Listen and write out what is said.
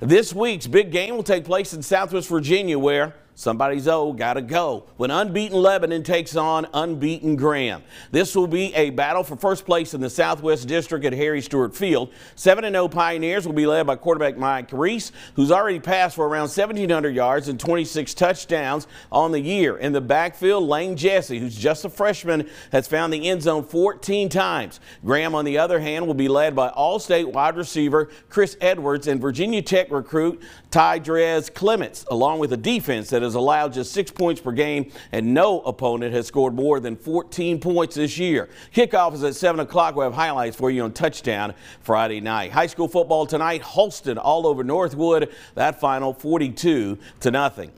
This week's big game will take place in Southwest Virginia where Somebody's O got to go when unbeaten Lebanon takes on unbeaten Graham. This will be a battle for first place in the Southwest District at Harry Stewart Field. 7-0 Pioneers will be led by quarterback Mike Reese, who's already passed for around 1,700 yards and 26 touchdowns on the year. In the backfield, Lane Jesse, who's just a freshman, has found the end zone 14 times. Graham, on the other hand, will be led by All-State wide receiver Chris Edwards and Virginia Tech recruit Ty Drez Clements, along with a defense that has allowed just six points per game, and no opponent has scored more than 14 points this year. Kickoff is at 7 o'clock. we have highlights for you on Touchdown Friday night. High school football tonight, Holston all over Northwood. That final 42 to nothing.